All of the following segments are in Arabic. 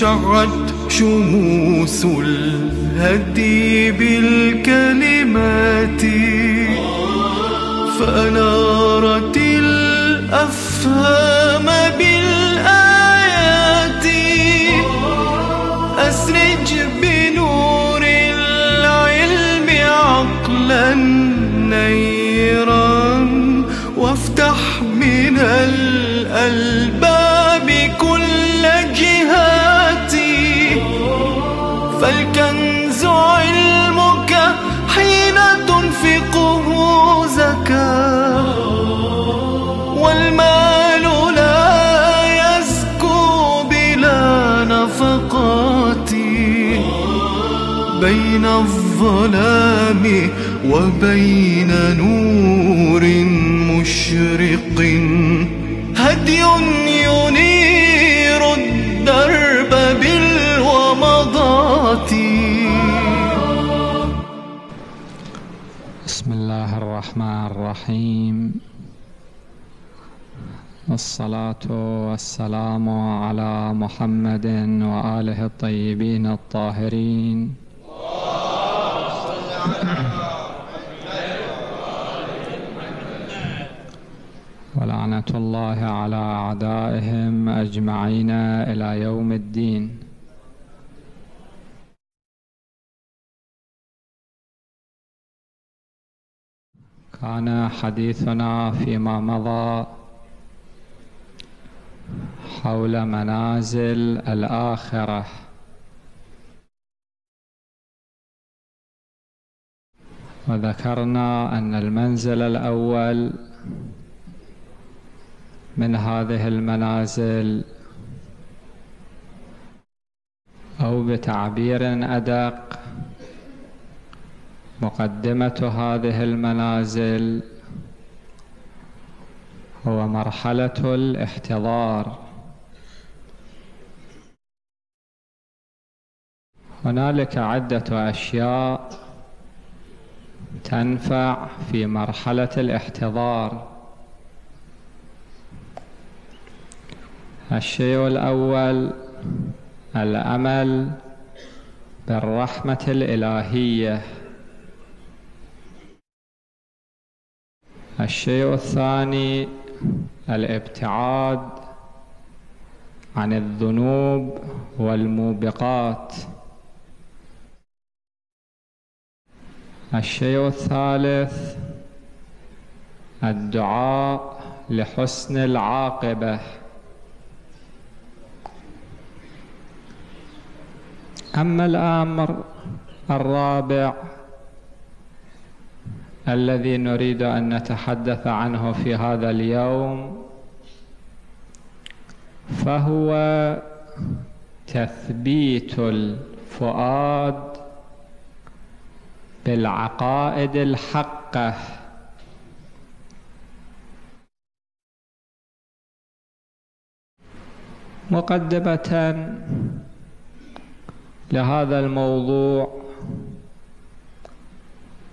شعت شموس الهدي بالكلمات. فأنارت الأفهام بالآيات. أسرج بنور العلم عقلا نيرا. وافتح من الألباب بين الظلام وبين نور مشرق. هدي ينير الدرب بالومضات. بسم الله الرحمن الرحيم. الصلاة والسلام على محمد وآله الطيبين الطاهرين. ولعنة الله على أعدائهم أجمعين إلى يوم الدين. كان حديثنا فيما مضى حول منازل الآخرة. وذكرنا أن المنزل الأول من هذه المنازل أو بتعبير أدق مقدمة هذه المنازل هو مرحلة الاحتضار. هنالك عدة أشياء تنفع في مرحلة الاحتضار. الشيء الأول الأمل بالرحمة الإلهية. الشيء الثاني الابتعاد عن الذنوب والموبقات. الشيء الثالث الدعاء لحسن العاقبة. أما الأمر الرابع الذي نريد أن نتحدث عنه في هذا اليوم فهو تثبيت الفؤاد بالعقائد الحقة. مقدمه لهذا الموضوع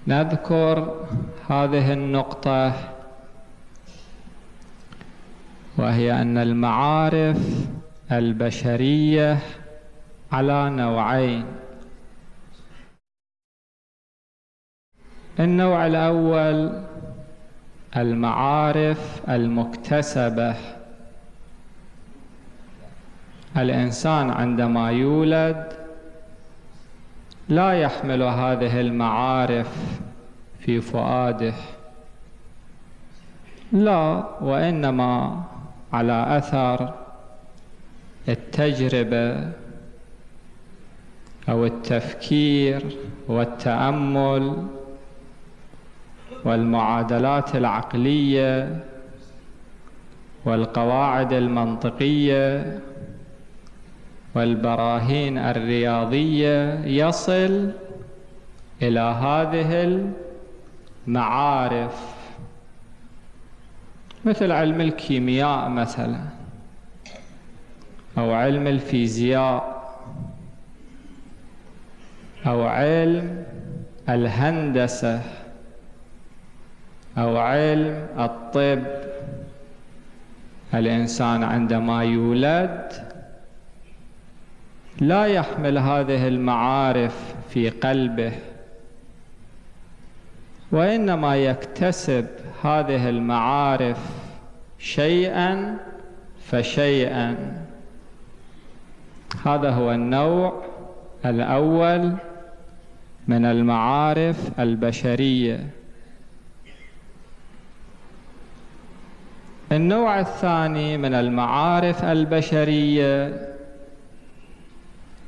نذكر هذه النقطة وهي أن المعارف البشرية على نوعين. النوع الأول المعارف المكتسبة. الإنسان عندما يولد لا يحمل هذه المعارف في فؤاده. لا وإنما على أثر التجربة أو التفكير والتأمل. والمعادلات العقلية والقواعد المنطقية والبراهين الرياضية يصل إلى هذه المعارف مثل علم الكيمياء مثلا أو علم الفيزياء أو علم الهندسة. أو علم الطب. الإنسان عندما يولد لا يحمل هذه المعارف في قلبه وإنما يكتسب هذه المعارف شيئا فشيئا. هذا هو النوع الأول من المعارف البشرية. النوع الثاني من المعارف البشرية.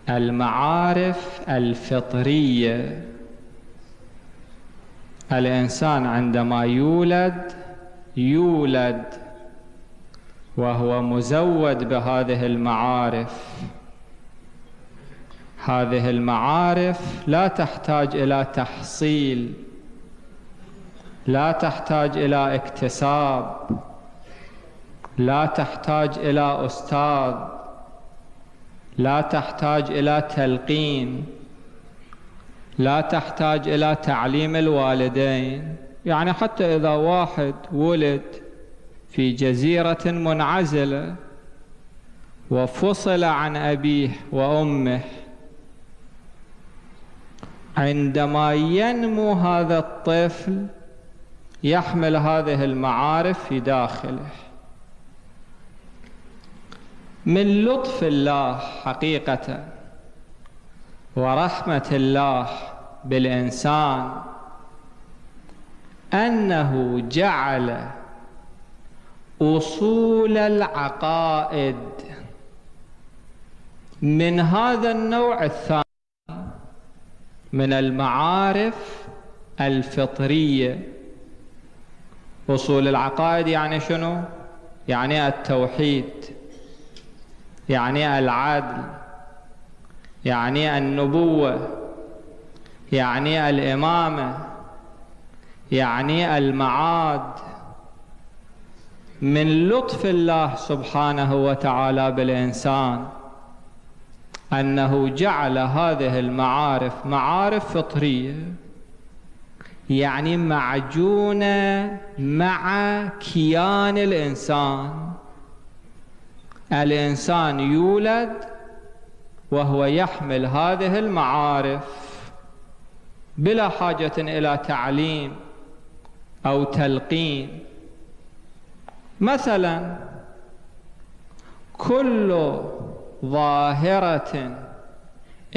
المعارف الفطرية. الإنسان عندما يولد يولد وهو مزود بهذه المعارف. هذه المعارف لا تحتاج إلى تحصيل لا تحتاج إلى اكتساب. لا تحتاج إلى أستاذ. لا تحتاج إلى تلقين. لا تحتاج إلى تعليم الوالدين. يعني حتى إذا واحد ولد في جزيرة منعزلة وفصل عن أبيه وأمه عندما ينمو هذا الطفل يحمل هذه المعارف في داخله. من لطف الله حقيقة ورحمة الله بالإنسان أنه جعل أصول العقائد من هذا النوع الثاني من المعارف الفطرية أصول العقائد يعني شنو؟ يعني التوحيد يعني العدل يعني النبوة يعني الإمامة يعني المعاد. من لطف الله سبحانه وتعالى بالإنسان أنه جعل هذه المعارف معارف فطرية يعني معجونة مع كيان الإنسان. الإنسان يولد وهو يحمل هذه المعارف بلا حاجة إلى تعليم أو تلقين. مثلا كل ظاهرة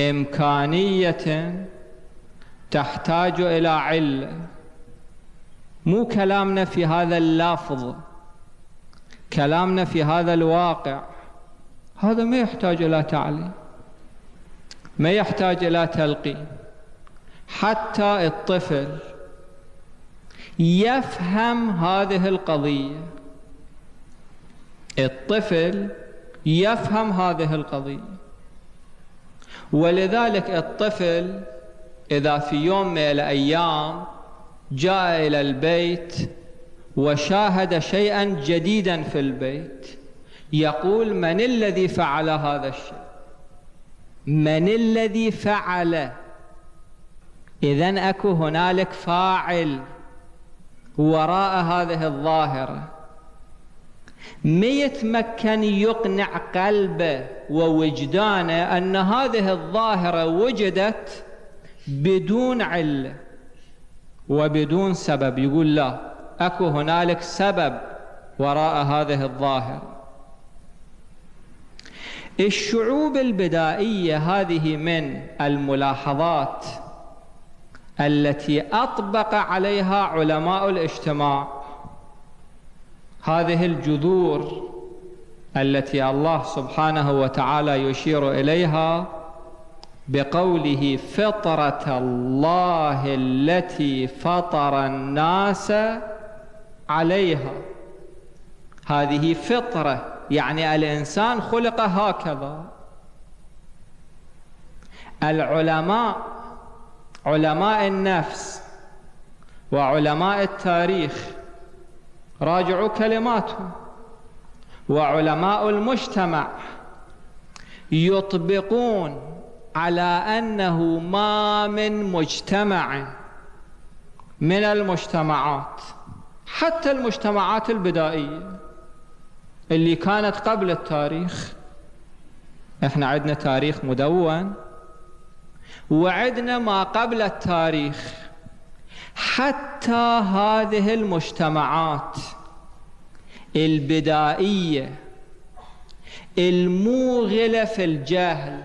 إمكانية تحتاج إلى علة مو كلامنا في هذا اللفظ. كلامنا في هذا الواقع. هذا ما يحتاج إلى تعليم. ما يحتاج إلى تلقين. حتى الطفل يفهم هذه القضية. الطفل يفهم هذه القضية. ولذلك الطفل إذا في يوم من الأيام جاء إلى البيت وشاهد شيئا جديدا في البيت يقول من الذي فعل هذا الشيء؟ من الذي فعل؟ إذا أكو هنالك فاعل وراء هذه الظاهرة. ما يتمكن يقنع قلبه ووجدانه أن هذه الظاهرة وجدت بدون علة وبدون سبب. يقول لا. أكو هنالك سبب وراء هذه الظاهره الشعوب البدائية هذه من الملاحظات التي أطبق عليها علماء الاجتماع. هذه الجذور التي الله سبحانه وتعالى يشير إليها بقوله فطرة الله التي فطر الناس عليها. هذه فطرة يعني الإنسان خلق هكذا. العلماء علماء النفس وعلماء التاريخ راجعوا كلماتهم. وعلماء المجتمع يطبقون على أنه ما من مجتمع من المجتمعات. حتى المجتمعات البدائية اللي كانت قبل التاريخ. إحنا عندنا تاريخ مدون وعندنا ما قبل التاريخ. حتى هذه المجتمعات البدائية الموغلة في الجهل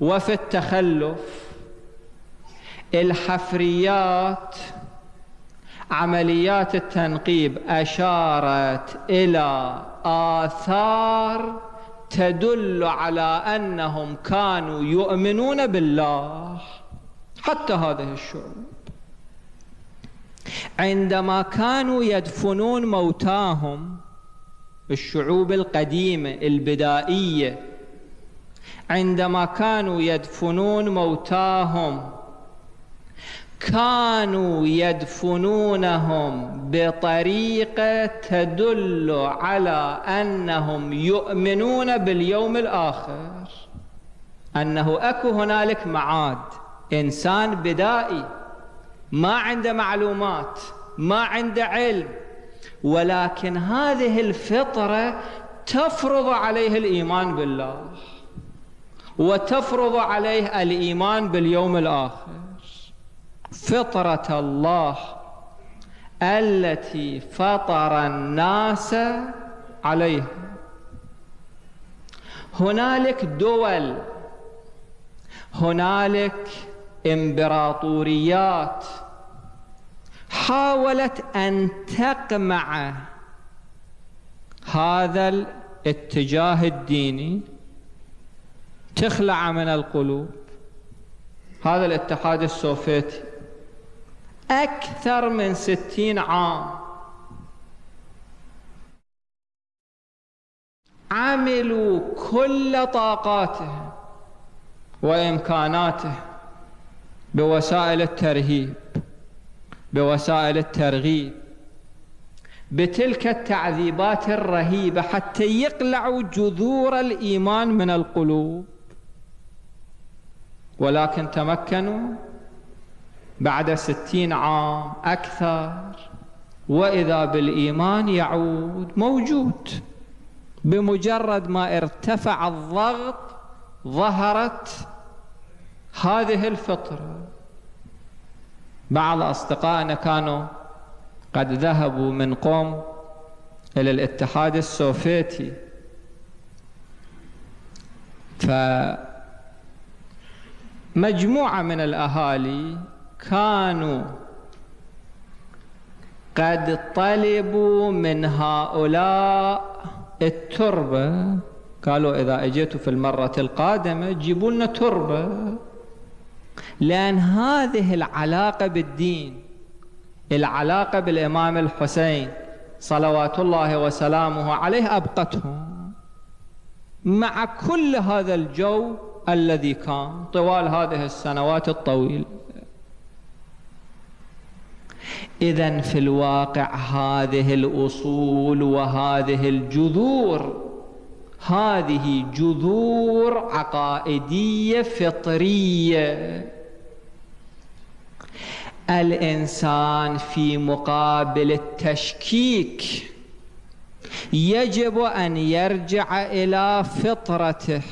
وفي التخلف الحفريات عمليات التنقيب أشارت إلى آثار تدل على أنهم كانوا يؤمنون بالله. حتى هذه الشعوب. عندما كانوا يدفنون موتاهم الشعوب القديمة البدائية عندما كانوا يدفنون موتاهم كانوا يدفنونهم بطريقه تدل على أنهم يؤمنون باليوم الآخر. أنه أكو هنالك معاد. إنسان بدائي. ما عنده معلومات. ما عنده علم. ولكن هذه الفطرة تفرض عليه الإيمان بالله. وتفرض عليه الإيمان باليوم الآخر. فطرة الله التي فطر الناس عليها. هنالك دول هنالك إمبراطوريات حاولت أن تقمع هذا الاتجاه الديني تخلع من القلوب. هذا الاتحاد السوفيتي. أكثر من ستين عام. عملوا كل طاقاتهم وإمكاناته بوسائل الترهيب بوسائل الترغيب بتلك التعذيبات الرهيبة حتى يقلعوا جذور الإيمان من القلوب. ولكن تمكنوا بعد ستين عام أكثر وإذا بالإيمان يعود موجود. بمجرد ما ارتفع الضغط ظهرت هذه الفطرة. بعض أصدقائنا كانوا قد ذهبوا من قوم إلى الاتحاد السوفيتي. فمجموعة من الأهالي كانوا قد طلبوا من هؤلاء التربة. قالوا إذا أجيتوا في المرة القادمة جيبوا لنا تربة. لأن هذه العلاقة بالدين العلاقة بالإمام الحسين صلوات الله وسلامه عليه أبقتهم. مع كل هذا الجو الذي كان طوال هذه السنوات الطويلة. إذا في الواقع هذه الأصول وهذه الجذور هذه جذور عقائدية فطرية. الإنسان في مقابل التشكيك يجب أن يرجع إلى فطرته.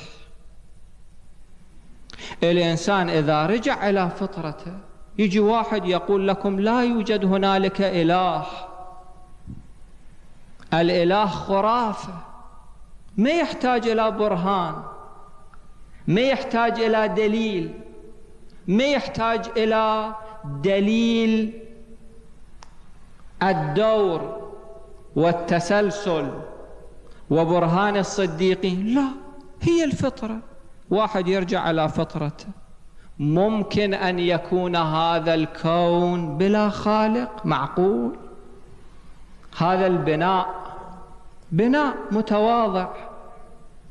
الإنسان إذا رجع إلى فطرته يجي واحد يقول لكم لا يوجد هنالك إله. الإله خرافة. ما يحتاج إلى برهان. ما يحتاج إلى دليل. ما يحتاج إلى دليل الدور والتسلسل وبرهان الصديقين. لا هي الفطرة. واحد يرجع على فطرته. ممكن أن يكون هذا الكون بلا خالق معقول؟ هذا البناء بناء متواضع.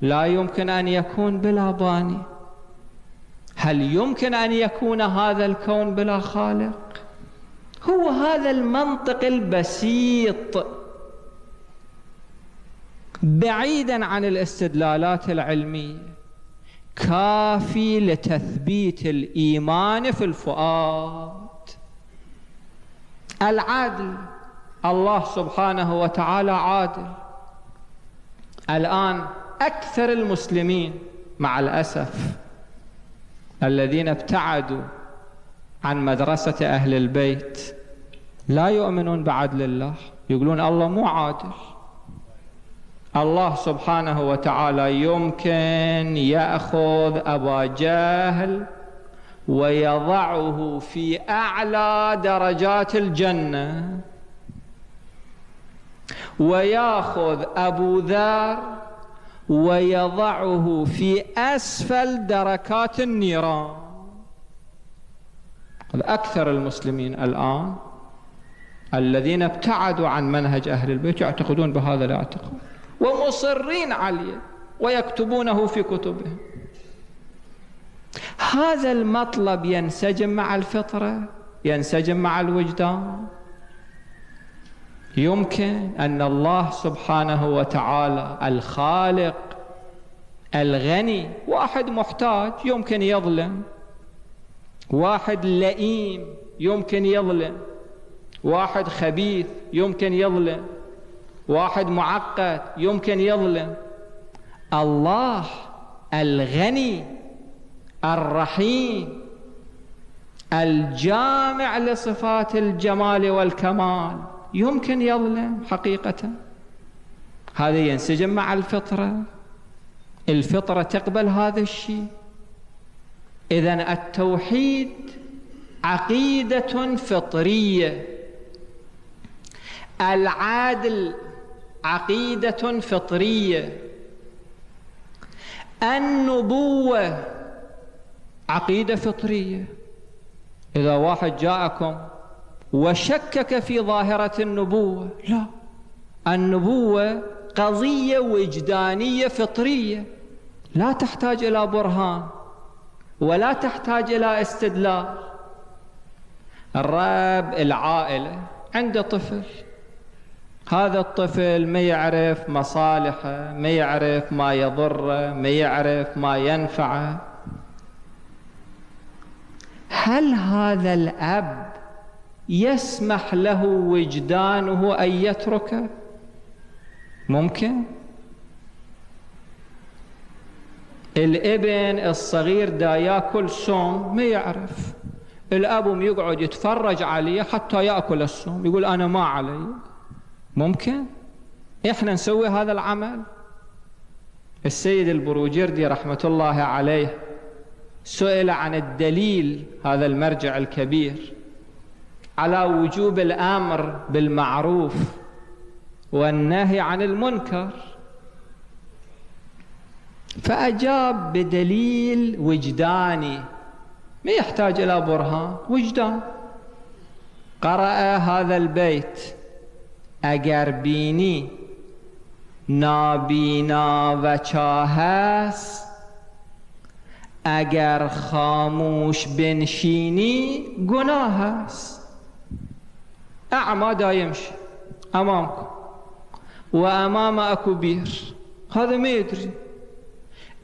لا يمكن أن يكون بلا باني هل يمكن أن يكون هذا الكون بلا خالق؟ هو هذا المنطق البسيط. بعيدا عن الاستدلالات العلمية. كافي لتثبيت الإيمان في الفؤاد. العدل الله سبحانه وتعالى عادل. الآن أكثر المسلمين مع الأسف الذين ابتعدوا عن مدرسة أهل البيت لا يؤمنون بعدل الله يقولون الله مو عادل. الله سبحانه وتعالى يمكن يأخذ أبا جهل ويضعه في أعلى درجات الجنة ويأخذ أبو ذر ويضعه في أسفل دركات النيران. أكثر المسلمين الآن الذين ابتعدوا عن منهج أهل البيت يعتقدون بهذا الاعتقاد ومصرين عليه ويكتبونه في كتبهم هذا المطلب ينسجم مع الفطرة ينسجم مع الوجدان. يمكن أن الله سبحانه وتعالى الخالق الغني واحد محتاج يمكن يظلم واحد لئيم يمكن يظلم واحد خبيث يمكن يظلم. واحد معقد يمكن يظلم. الله الغني الرحيم الجامع لصفات الجمال والكمال. يمكن يظلم حقيقة. هذا ينسجم مع الفطرة. الفطرة تقبل هذا الشيء. إذا التوحيد عقيدة فطرية. العادل عقيدة فطرية. النبوة عقيدة فطرية. إذا واحد جاءكم وشكك في ظاهرة النبوة لا. النبوة قضية وجدانية فطرية. لا تحتاج إلى برهان ولا تحتاج إلى استدلال. الرب العائلة عنده طفل. هذا الطفل ما يعرف مصالحه ما يعرف ما يضره ما يعرف ما ينفعه. هل هذا الأب يسمح له وجدانه أن يتركه؟ ممكن. الابن الصغير دا ياكل سوم ما يعرف. الأب يقعد يتفرج عليه حتى يأكل السوم يقول أنا ما علي. ممكن؟ إحنا نسوي هذا العمل؟ السيد البروجردي رحمة الله عليه سئل عن الدليل هذا المرجع الكبير على وجوب الأمر بالمعروف والنهي عن المنكر. فأجاب بدليل وجداني ما يحتاج إلى برهان وجدان. قرأ هذا البيت. اگر بینی نابینا و چاهست اگر خاموش بنشینی گناه است. اعمى دا يمشي امامكم وامام اكو بير هذا ما يدري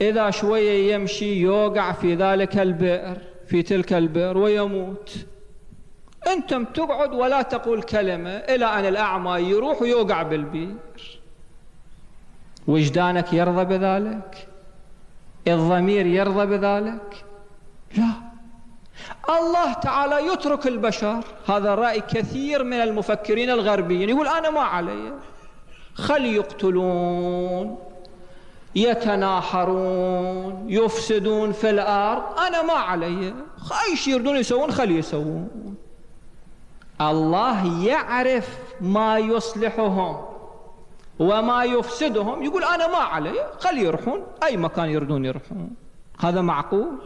اذا شوية يمشي يوقع في ذلك البئر في تلك البئر ويموت أنتم تقعد ولا تقول كلمة إلى أن الأعمى يروح ويوقع بالبير. وجدانك يرضى بذلك؟ الضمير يرضى بذلك؟ لا. الله تعالى يترك البشر. هذا رأي كثير من المفكرين الغربيين. يقول أنا ما علي. خل يقتلون يتناحرون يفسدون في الأرض. أنا ما علي. أيش يردون يسوون؟ خلي يسوون. الله يعرف ما يصلحهم وما يفسدهم. يقول أنا ما علي خلي يروحون. أي مكان يردون يروحون. هذا معقول؟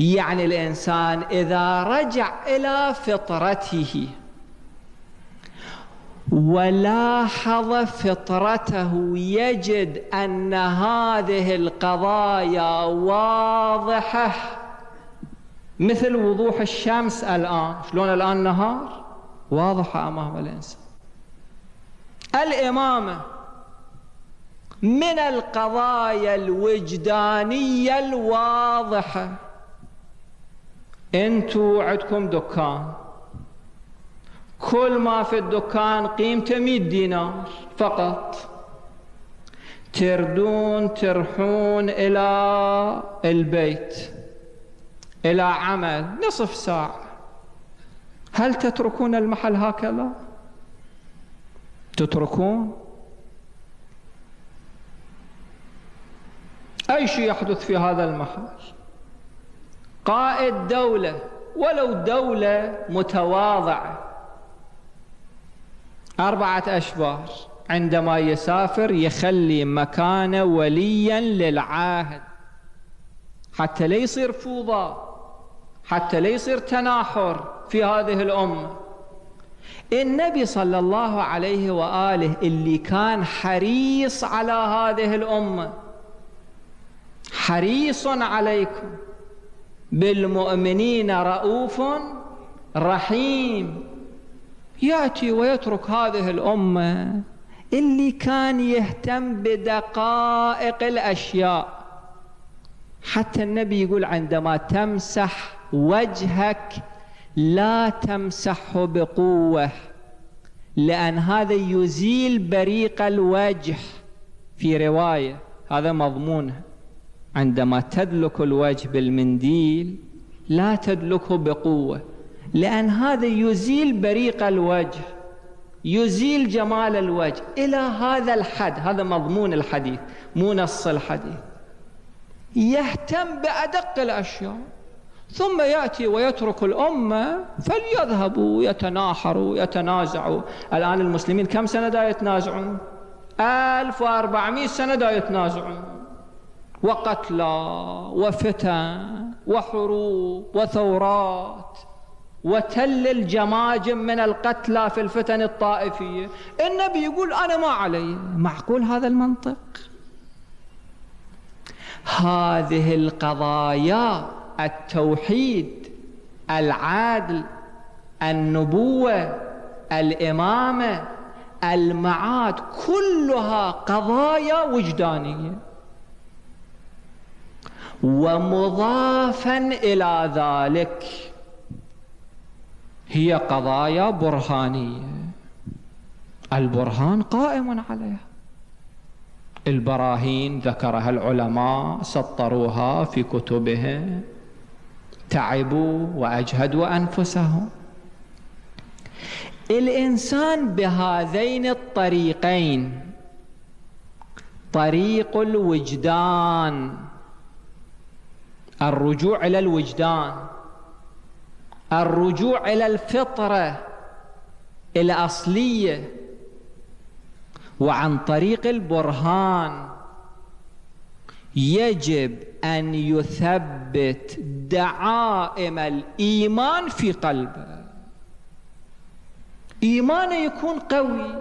يعني الإنسان إذا رجع إلى فطرته ولاحظ فطرته يجد أن هذه القضايا واضحة. مثل وضوح الشمس الآن. شلون الآن نهار؟ واضحة أمام الإنسان. الإمامة من القضايا الوجدانية الواضحة. أنتوا عندكم دكان. كل ما في الدكان قيمته 100 دينار فقط. تردون ترحون إلى البيت. إلى عمل نصف ساعة. هل تتركون المحل هكذا؟ تتركون؟ أي شيء يحدث في هذا المحل؟ قائد دولة ولو دولة متواضعة. أربعة أشبار. عندما يسافر يخلي مكانه وليا للعاهد. حتى لا يصير فوضى. حتى لا يصير تناحر في هذه الأمة. النبي صلى الله عليه وآله اللي كان حريص على هذه الأمة حريص عليكم. بالمؤمنين رؤوف رحيم. يأتي ويترك هذه الأمة اللي كان يهتم بدقائق الأشياء. حتى النبي يقول عندما تمسح وجهك لا تمسحه بقوة لأن هذا يزيل بريق الوجه. في رواية هذا مضمونها عندما تدلك الوجه بالمنديل لا تدلكه بقوة لأن هذا يزيل بريق الوجه يزيل جمال الوجه. إلى هذا الحد هذا مضمون الحديث مو نص الحديث. يهتم بأدق الأشياء. ثم يأتي ويترك الأمة فليذهبوا يتناحروا يتنازعوا. الآن المسلمين كم سنة دا يتنازعون؟ 1400 سنة دا يتنازعون. وقتلى وفتن وحروب وثورات. وتل الجماجم من القتلى في الفتن الطائفية. النبي يقول أنا ما علي. معقول هذا المنطق؟ هذه القضايا التوحيد العادل النبوة الإمامة المعاد كلها قضايا وجدانية. ومضافا إلى ذلك هي قضايا برهانية. البرهان قائم عليها. البراهين ذكرها العلماء سطروها في كتبهم. تعبوا وأجهدوا أنفسهم. الإنسان بهذين الطريقين طريق الوجدان الرجوع إلى الوجدان الرجوع إلى الفطرة الأصلية وعن طريق البرهان. يجب أن يثبت دعائم الإيمان في قلبه. إيمانه يكون قوي.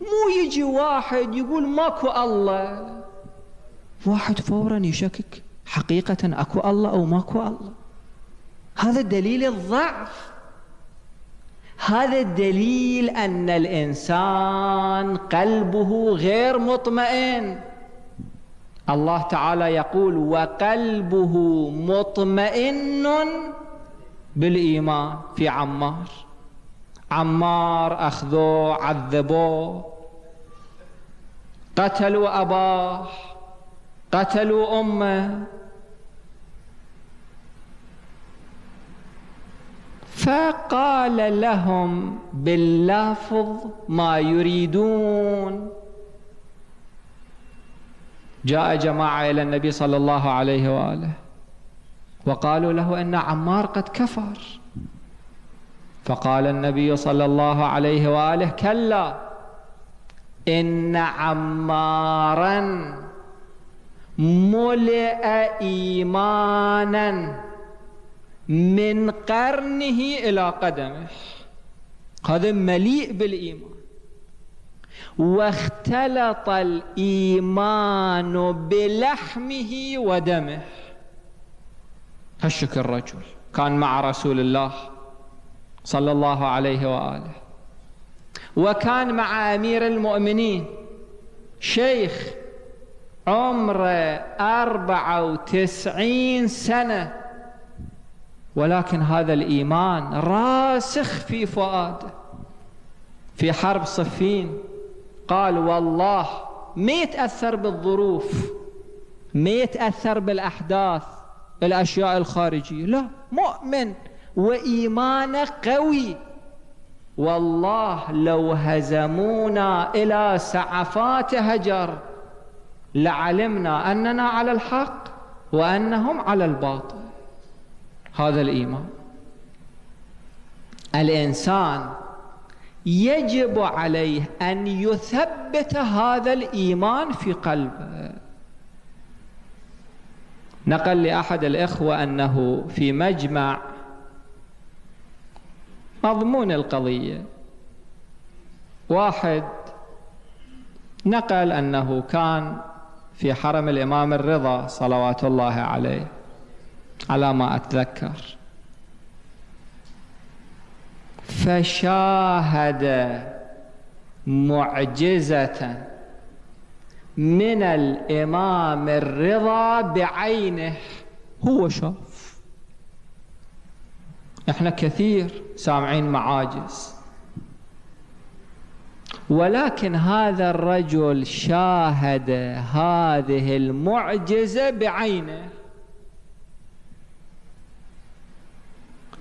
مو يجي واحد يقول ماكو الله. واحد فورا يشكك حقيقة أكو الله أو ماكو الله. هذا دليل الضعف. هذا دليل أن الإنسان قلبه غير مطمئن. الله تعالى يقول وقلبه مطمئن بالإيمان. في عمار. عمار أخذوه عذبوه قتلوا أباه. قتلوا أمه. فقال لهم باللفظ ما يريدون. جاء جماعة إلى النبي صلى الله عليه وآله وقالوا له أن عمار قد كفر. فقال النبي صلى الله عليه وآله كلا إن عمارا ملئ إيمانا من قرنه إلى قدمه. هذا مليء بالإيمان. واختلط الإيمان بلحمه ودمه. هشك الرجل. كان مع رسول الله صلى الله عليه وآله. وكان مع أمير المؤمنين. شيخ عمره أربعة وتسعين سنة. ولكن هذا الإيمان راسخ في فؤاده. في حرب صفين. قال والله ما يتأثر بالظروف ما يتأثر بالأحداث الأشياء الخارجية. لا مؤمن وإيمانه قوي. والله لو هزمونا إلى سعفات هجر لعلمنا أننا على الحق وأنهم على الباطل. هذا الإيمان. الإنسان يجب عليه أن يثبت هذا الإيمان في قلبه. نقل لأحد الإخوة أنه في مجمع مضمون القضية. واحد نقل أنه كان في حرم الإمام الرضا صلوات الله عليه على ما أتذكر. فشاهد معجزة من الإمام الرضا بعينه. هو شاف. إحنا كثير سامعين معاجز. ولكن هذا الرجل شاهد هذه المعجزة بعينه.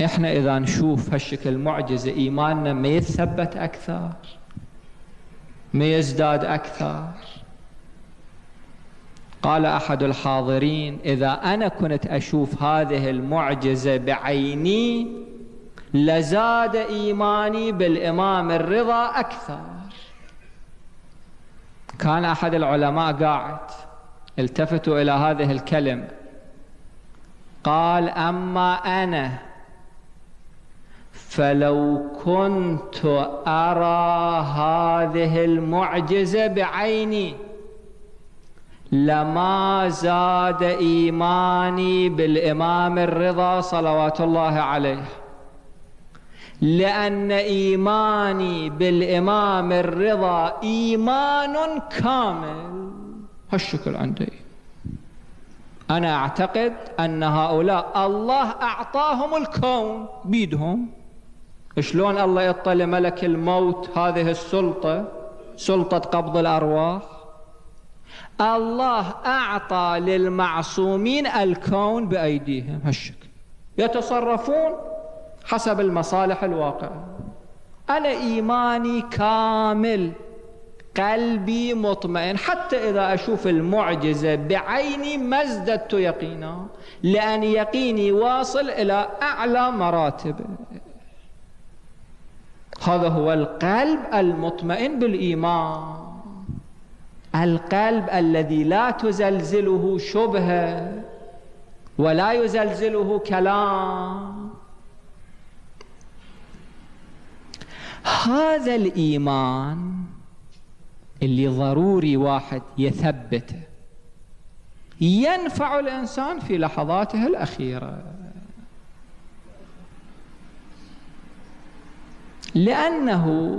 إحنا إذا نشوف هالشكل معجزة إيماننا ما يتثبت أكثر ما يزداد أكثر. قال أحد الحاضرين إذا أنا كنت أشوف هذه المعجزة بعيني لزاد إيماني بالإمام الرضا أكثر. كان أحد العلماء قاعد التفتوا إلى هذه الكلمة قال أما أنا فلو كنت أرى هذه المعجزة بعيني لما زاد إيماني بالإمام الرضا صلوات الله عليه. لأن إيماني بالإمام الرضا إيمان كامل. هالشكل عندي. أنا أعتقد أن هؤلاء الله أعطاهم الكون بيدهم. شلون الله يطلع ملك الموت هذه السلطة؟ سلطة قبض الأرواح. الله أعطى للمعصومين الكون بأيديهم. هالشكل. يتصرفون حسب المصالح الواقعة. أنا إيماني كامل قلبي مطمئن. حتى إذا أشوف المعجزة بعيني ما ازددت يقينا لأن يقيني واصل إلى أعلى مراتبه هذا هو القلب المطمئن بالإيمان. القلب الذي لا تزلزله شبهة ولا يزلزله كلام. هذا الإيمان اللي ضروري واحد يثبته ينفع الإنسان في لحظاته الأخيرة. لأنه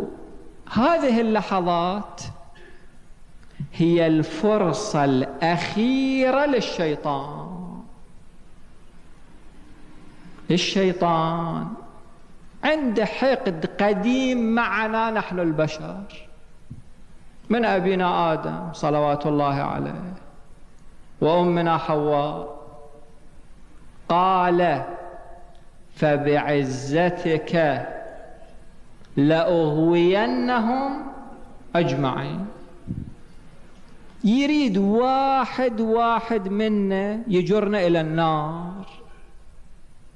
هذه اللحظات هي الفرصة الأخيرة للشيطان. الشيطان عنده حقد قديم معنا نحن البشر. من أبينا آدم صلوات الله عليه وأمنا حواء قال فبعزتك لأغوينهم أجمعين. يريد واحد واحد منا يجرنا إلى النار.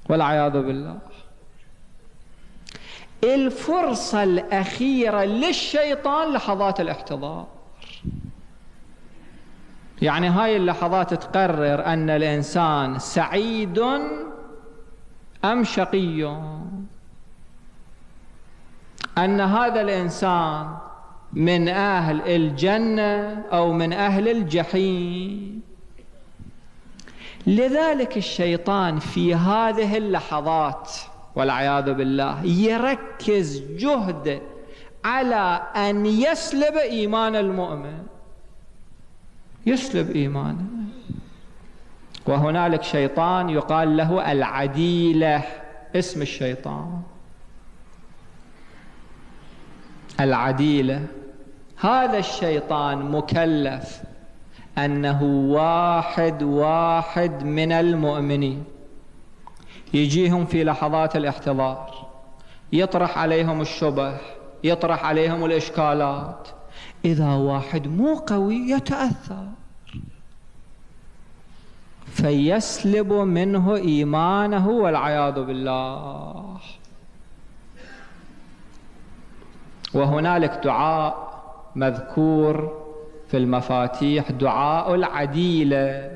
والعياذ بالله. الفرصة الأخيرة للشيطان لحظات الاحتضار. يعني هاي اللحظات تقرر أن الإنسان سعيد أم شقي. أن هذا الإنسان من أهل الجنة أو من أهل الجحيم. لذلك الشيطان في هذه اللحظات والعياذ بالله يركز جهده على أن يسلب إيمان المؤمن. يسلب إيمانه. وهنالك شيطان يقال له العديلة اسم الشيطان. العديلة. هذا الشيطان مكلف أنه واحد واحد من المؤمنين. يجيهم في لحظات الاحتضار يطرح عليهم الشبه يطرح عليهم الإشكالات. إذا واحد مو قوي يتأثر. فيسلب منه إيمانه والعياذ بالله. وهنالك دعاء مذكور في المفاتيح دعاء العديلة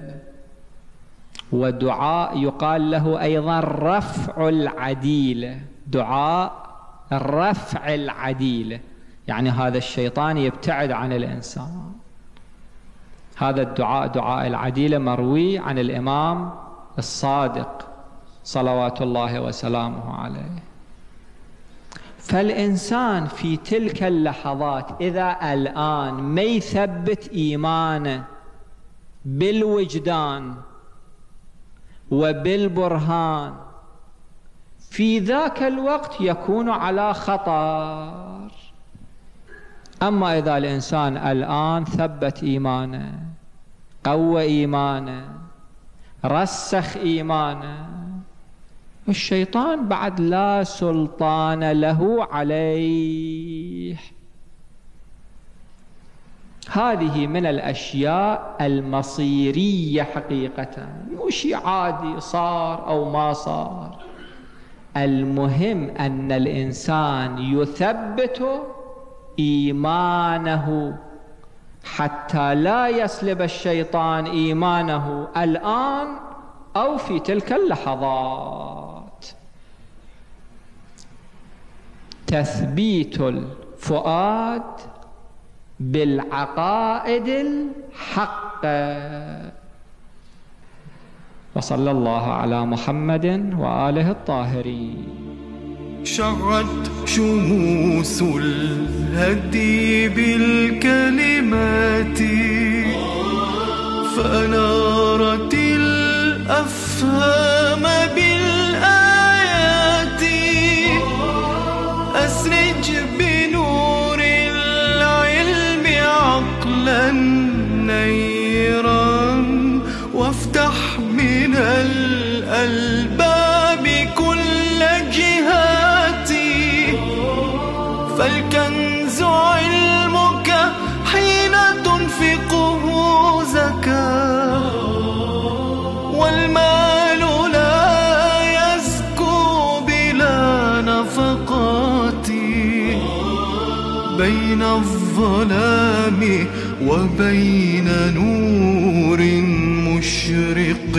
ودعاء يقال له أيضا رفع العديلة دعاء رفع العديلة يعني هذا الشيطان يبتعد عن الإنسان. هذا الدعاء دعاء العديلة مروي عن الإمام الصادق صلوات الله وسلامه عليه. فالإنسان في تلك اللحظات إذا الآن ما يثبت إيمانه بالوجدان وبالبرهان في ذاك الوقت يكون على خطر. أما إذا الإنسان الآن ثبت إيمانه قوى إيمانه رسخ إيمانه الشيطان بعد لا سلطان له عليه. هذه من الأشياء المصيرية حقيقة. مو شيء عادي صار أو ما صار. المهم أن الإنسان يثبت إيمانه. حتى لا يسلب الشيطان إيمانه الآن أو في تلك اللحظات. تثبيت الفؤاد بالعقائد الحق. وصلى الله على محمد وآله الطاهرين. شعت شموس الهدي بالكلمات فأنارت الأفهام بالآيات أسرج بنور العلم عقلا نيرا وافتح من الألباب الظلام وبين نور مشرق.